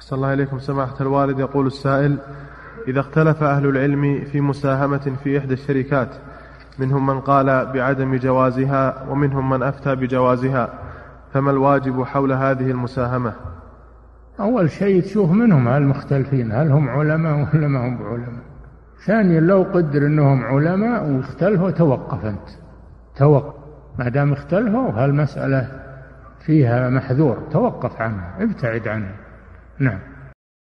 أحسن الله إليكم. سماحة الوالد يقول السائل إذا اختلف أهل العلم في مساهمة في إحدى الشركات منهم من قال بعدم جوازها ومنهم من أفتى بجوازها فما الواجب حول هذه المساهمة؟ أول شيء تشوف منهم هل مختلفين هل هم علماء ولا ما هم علماء. ثانيا لو قدر أنهم علماء واختلفوا توقف أنت. توقف. ما دام اختلفوا هالمسألة فيها محذور. توقف عنها ابتعد عنها. نعم